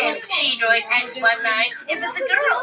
and she joined X19 if it's a girl.